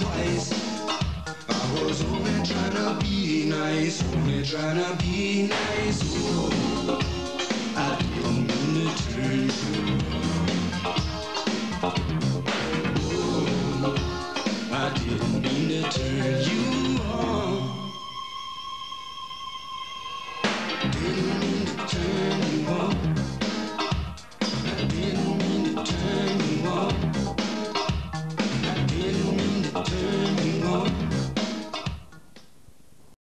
twice. I was only trying to be nice, only trying to be nice. Ooh, I didn't mean to turn you. Ooh, I didn't mean to turn you on. Didn't mean to turn.